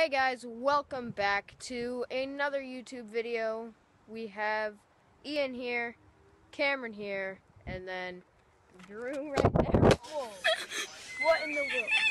Hey guys, welcome back to another YouTube video. We have Ian here, Cameron here, and then Drew right there. Whoa. what in the world?